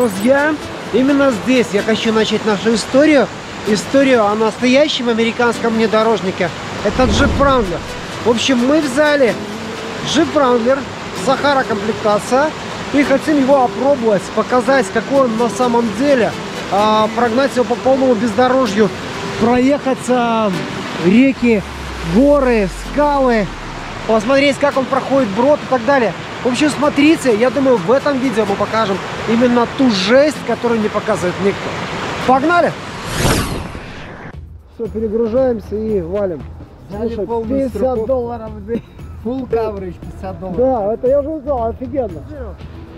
друзья, именно здесь я хочу начать нашу историю. Историю о настоящем американском внедорожнике. Это джип Wrangler. В общем, мы взяли джип Wrangler, Сахара комплектация, и хотим его опробовать, показать, какой он на самом деле, а, прогнать его по полному бездорожью, проехаться реки, горы, скалы, посмотреть, как он проходит брод и так далее. В общем, смотрите, я думаю, в этом видео мы покажем именно ту жесть, которую не показывает никто. Погнали! Все, перегружаемся и валим. Слушай, 50 долларов. Full coverage 50 долларов. Да, это я уже сказал, офигенно.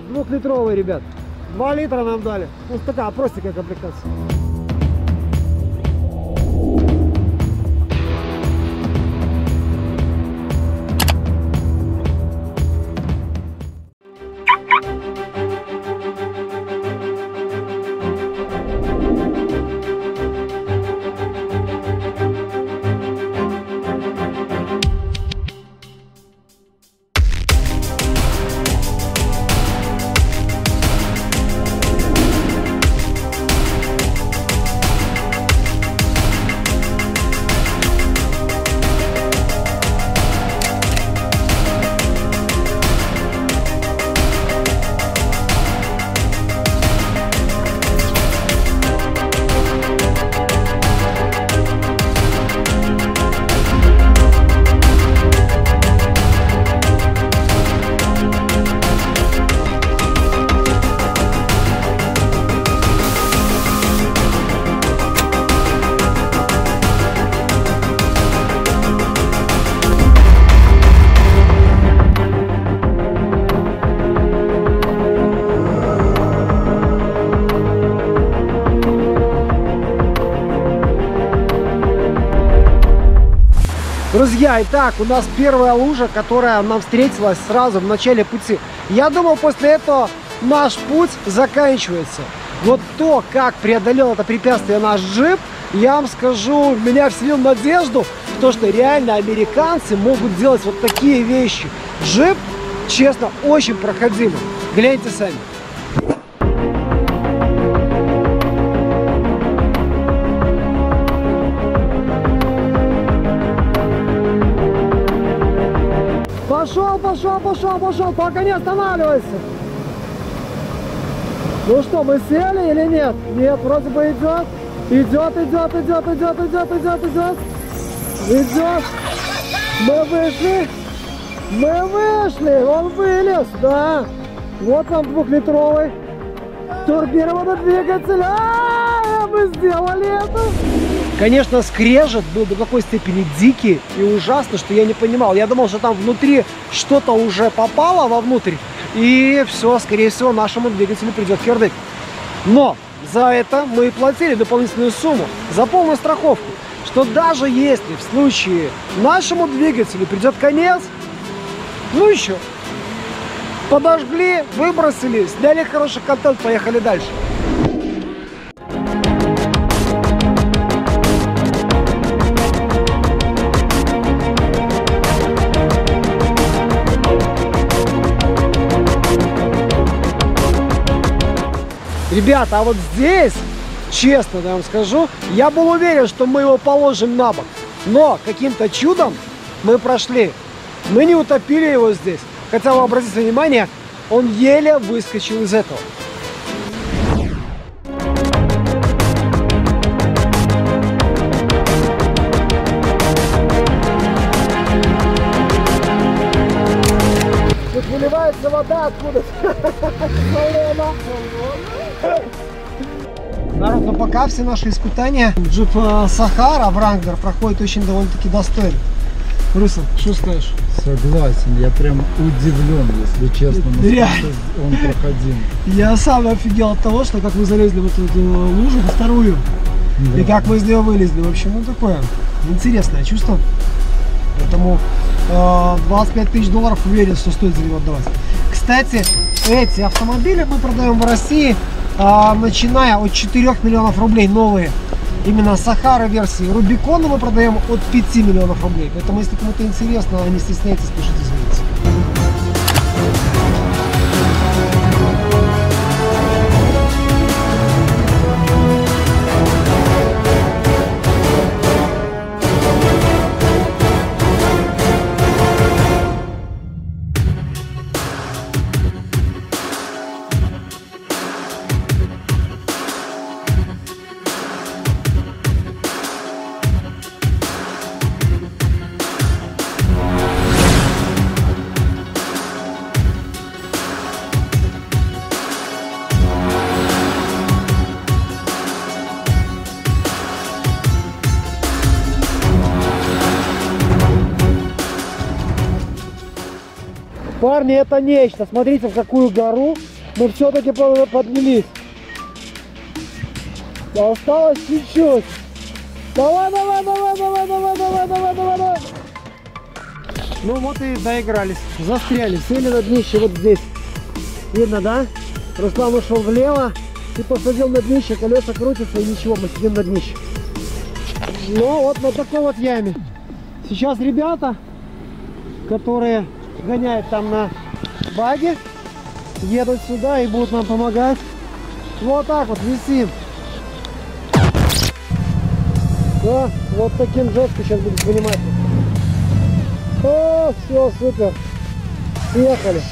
Двухлитровый, ребят. Два литра нам дали. Ну, такая простенькая комплектация. Друзья, итак, у нас первая лужа, которая нам встретилась сразу в начале пути. Я думал, после этого наш путь заканчивается. Вот то, как преодолел это препятствие наш джип, я вам скажу, меня вселил надежду в то, что реально американцы могут делать вот такие вещи. Джип, честно, очень проходимый. Гляньте сами. Пошел, пошел, пока не останавливайся. Ну что, мы сели или нет? Нет, вроде бы идет. Идет, идет, идет, идет, идет, идет, идет. Идет. Мы вышли. Мы вышли. Он вылез, да. Вот вам двухлитровый турбированный двигатель. А, мы сделали это. Конечно, скрежет был до какой степени дикий и ужасный, что я не понимал. Я думал, что там внутри что-то уже попало вовнутрь, и все, скорее всего, нашему двигателю придет кирдык. Но за это мы и платили дополнительную сумму, за полную страховку, что даже если в случае нашему двигателю придет конец, ну еще, подожгли, выбросили, сняли хороший контент, поехали дальше. Ребята, а вот здесь, честно я вам скажу, я был уверен, что мы его положим на бок. Но каким-то чудом мы прошли. Мы не утопили его здесь. Хотя вы обратите внимание, он еле выскочил из этого. Тут выливается вода откуда-то. Народ, ну пока все наши испытания джип э, Сахара Вранглер проходит очень довольно-таки достойно. Руслан, что скажешь? Согласен, я прям удивлен, если честно, насколько он проходим. Я сам офигел от того, что как мы залезли в эту, эту лужу, во вторую, и как мы из нее вылезли. В общем, ну такое интересное чувство. Поэтому э, 25 тысяч долларов уверен, что стоит за него отдавать. Кстати, эти автомобили мы продаем в России, начиная от 4 миллионов рублей новые. Именно Сахара версии. Рубикона мы продаем от 5 миллионов рублей. Поэтому, если кому-то интересно, не стесняйтесь, пишите, звоните. Парни, это нечто. Смотрите, в какую гору мы все-таки поднялись. Осталось чуть-чуть. Давай, давай, давай, давай, давай, давай, давай, давай, давай. Ну вот и доигрались. Застряли. Сели на днище вот здесь. Видно, да? Руслан ушел влево и посадил на днище. Колеса крутятся и ничего, мы сидим на днище. Ну вот на такой вот яме. Сейчас ребята, которые гоняют там на баге, едут сюда и будут нам помогать. Вот так вот висим. Да, вот таким жестко сейчас будем понимать. О, все, супер. Съехали.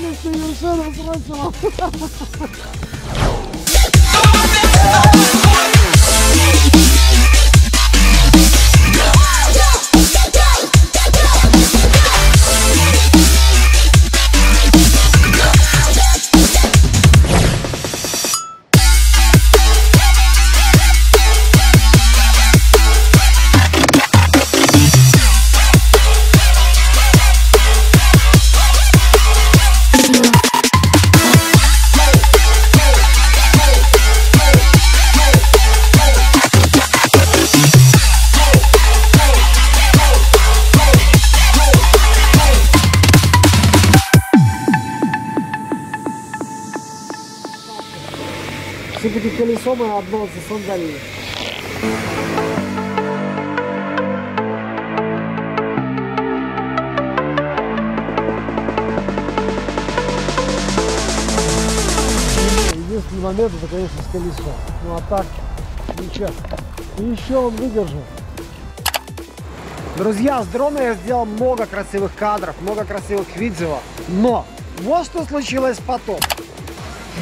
这个摄影了怎么这么 Колесо мы одно засандалили. Единственный момент это, конечно, с колесом. Ну а так, ничего. Еще он выдержал. Друзья, с дрона я сделал много красивых кадров, много красивых видео. Но вот что случилось потом.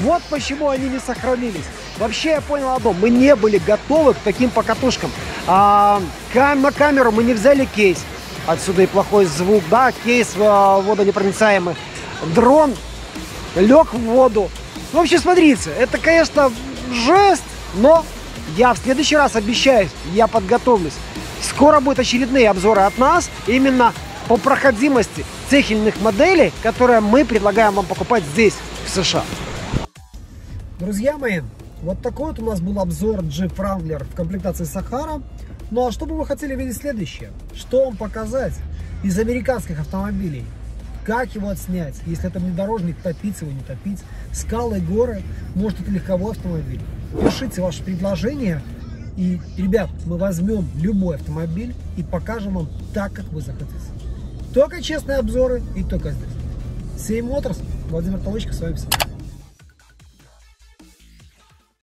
Вот почему они не сохранились. Вообще я понял одно, мы не были готовы к таким покатушкам. А, кам на камеру мы не взяли кейс. Отсюда и плохой звук, да, кейс а, водонепроницаемый. Дрон лег в воду. В общем, смотрите, это, конечно, жесть, но я в следующий раз обещаю, я подготовлюсь. Скоро будут очередные обзоры от нас, именно по проходимости иных моделей, которые мы предлагаем вам покупать здесь, в США. Друзья мои, вот такой вот у нас был обзор Jeep Wrangler в комплектации Sahara. Ну а что бы вы хотели видеть следующее? Что вам показать из американских автомобилей? Как его отснять? Если это внедорожник, топить его, не топить? Скалы, горы? Может это легковой автомобиль? Пишите ваши предложения. И, ребят, мы возьмем любой автомобиль и покажем вам так, как вы захотите. Только честные обзоры и только здесь. Сей Моторс, Владимир Толочко, с вами всегда.